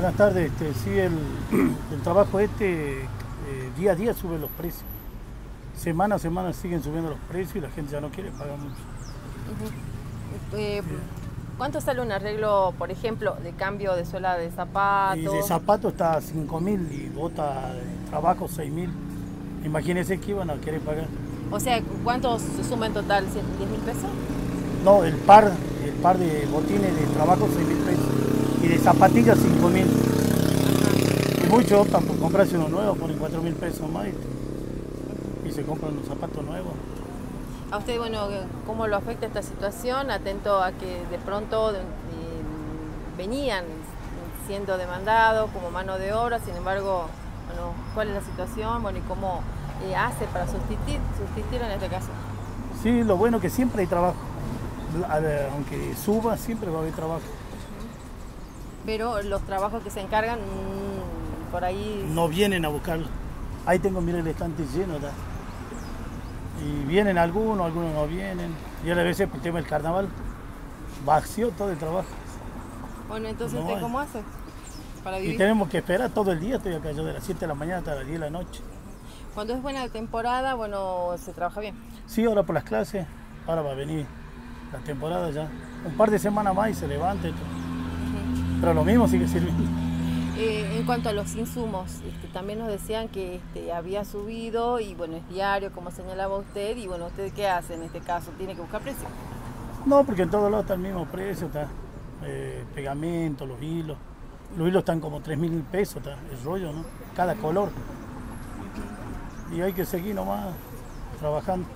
Buenas tardes, este, sí, el, el trabajo este eh, día a día sube los precios. Semana a semana siguen subiendo los precios y la gente ya no quiere pagar mucho. Eh, ¿Cuánto sale un arreglo, por ejemplo, de cambio de suela de zapatos? Y de zapato está a 5 mil y bota de trabajo 6 mil. Imagínense que iban a querer pagar. O sea, ¿cuánto se suma en total? ¿10 mil pesos? No, el par, el par de botines de trabajo 6 mil pesos y de zapatillas 5 mil. Y muchos optan por comprarse uno nuevo, ponen 4 mil pesos más y, y se compran un zapato nuevo. A usted, bueno, ¿cómo lo afecta esta situación? Atento a que de pronto eh, venían siendo demandados como mano de obra, sin embargo, bueno, ¿cuál es la situación? Bueno, y cómo eh, hace para sustituir, sustituir en este caso. Sí, lo bueno es que siempre hay trabajo. Aunque suba, siempre va a haber trabajo. Pero los trabajos que se encargan, mm, por ahí... No vienen a buscarlo. Ahí tengo, mire, el estante lleno. Y vienen algunos, algunos no vienen. Y a veces por el tema del carnaval, vació todo el trabajo. Bueno, entonces, No ¿usted hay. cómo hace? Para Y tenemos que esperar todo el día, estoy acá yo de las 7 de la mañana hasta las 10 de la noche. Cuando es buena temporada, bueno, se trabaja bien. Sí, ahora por las clases, ahora va a venir la temporada ya. Un par de semanas más y se levanta y todo. Pero lo mismo sigue sirviendo. Eh, en cuanto a los insumos, este, también nos decían que este, había subido y bueno, es diario, como señalaba usted, y bueno, ¿usted qué hace en este caso? ¿Tiene que buscar precio? No, porque en todos lados está el mismo precio, está eh, pegamento, los hilos. Los hilos están como 3 mil pesos, está el rollo, ¿no? Cada color. Y hay que seguir nomás trabajando.